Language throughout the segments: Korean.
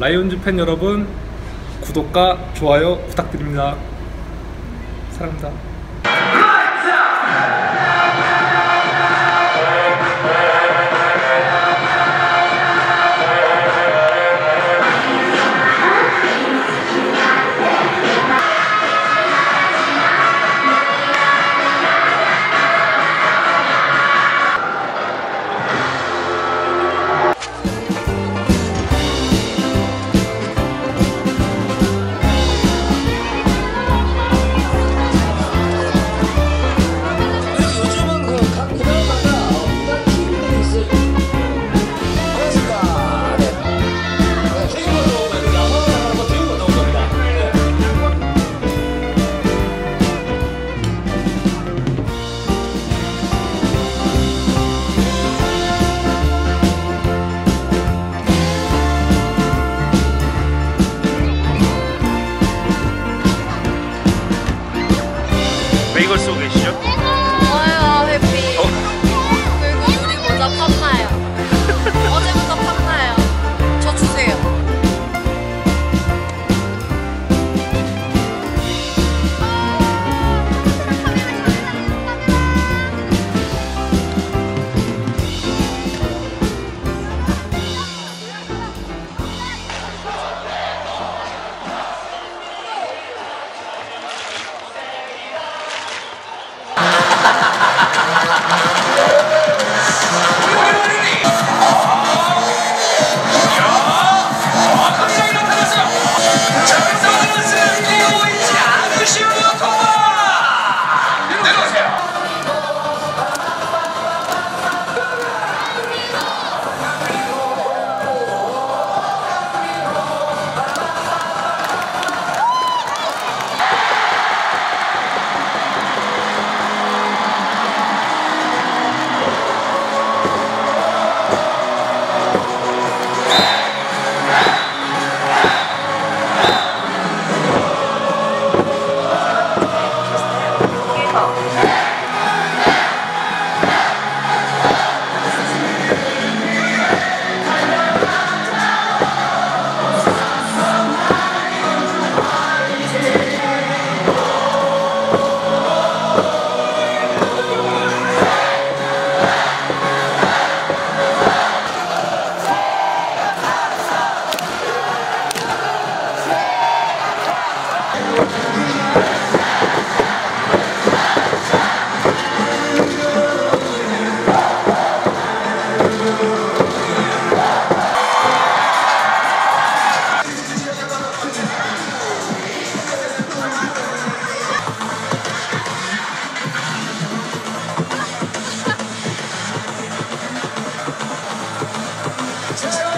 라이온즈 팬 여러분 구독과 좋아요 부탁드립니다. 사랑합니다. 베이글 쓰고 계시죠?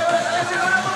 頑張れ!